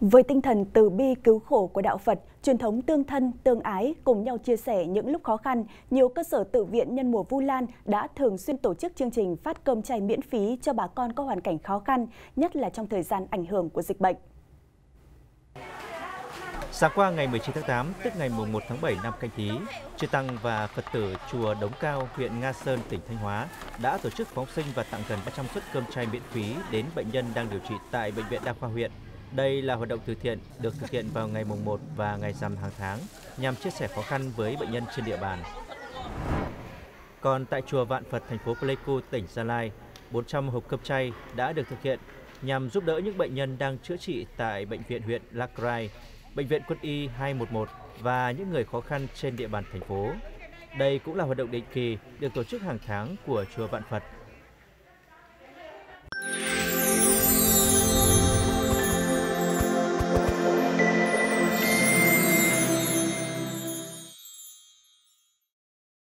Với tinh thần từ bi cứu khổ của đạo Phật, truyền thống tương thân, tương ái, cùng nhau chia sẻ những lúc khó khăn, nhiều cơ sở tự viện nhân mùa Vu Lan đã thường xuyên tổ chức chương trình phát cơm chay miễn phí cho bà con có hoàn cảnh khó khăn, nhất là trong thời gian ảnh hưởng của dịch bệnh. Sáng qua ngày 19 tháng 8, tức ngày 1 tháng 7 năm canh tí, Chư Tăng và Phật tử chùa Đống Cao, huyện Nga Sơn, tỉnh Thanh Hóa đã tổ chức phóng sinh và tặng gần 300 suất cơm chay miễn phí đến bệnh nhân đang điều trị tại Bệnh viện Đa khoa huyện. Đây là hoạt động từ thiện được thực hiện vào ngày mùng 1 và ngày rằm hàng tháng nhằm chia sẻ khó khăn với bệnh nhân trên địa bàn. Còn tại chùa Vạn Phật thành phố Pleiku, tỉnh Gia Lai, 400 hộp cơm chay đã được thực hiện nhằm giúp đỡ những bệnh nhân đang chữa trị tại bệnh viện huyện Lacrai, bệnh viện Quân y 211 và những người khó khăn trên địa bàn thành phố. Đây cũng là hoạt động định kỳ được tổ chức hàng tháng của chùa Vạn Phật